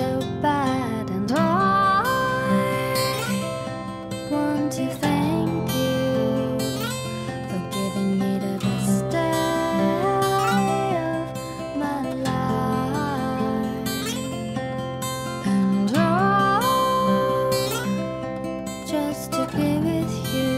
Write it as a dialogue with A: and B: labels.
A: so bad and I want to thank you for giving me the best day of my life. And oh just to be with you.